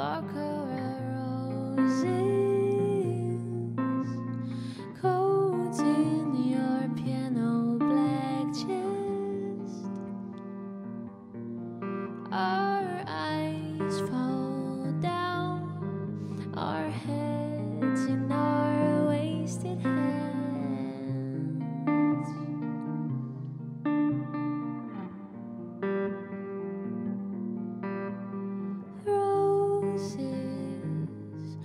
darker roses,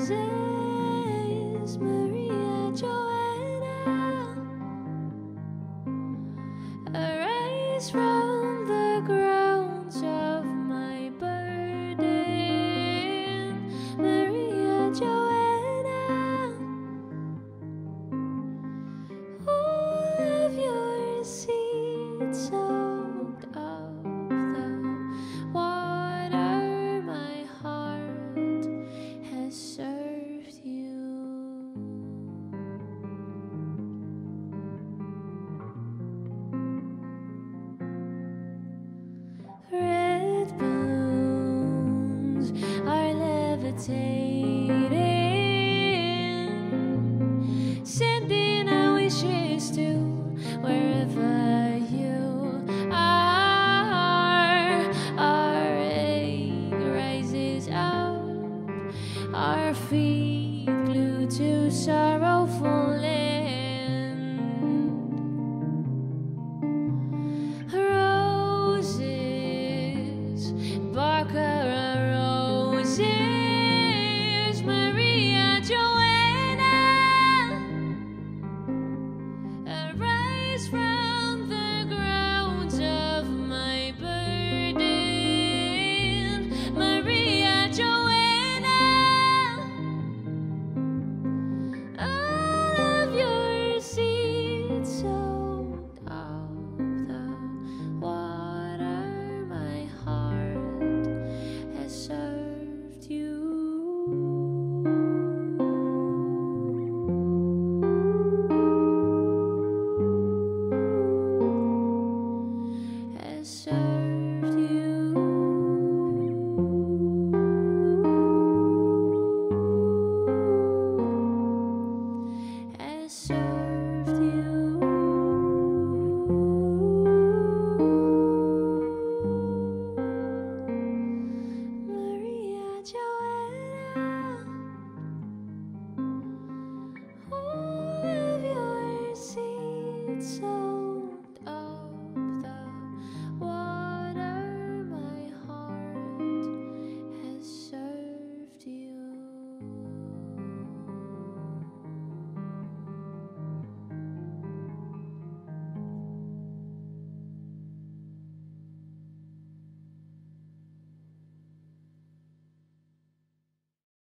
roses, Maria Joanna. feet glued to sorrowful.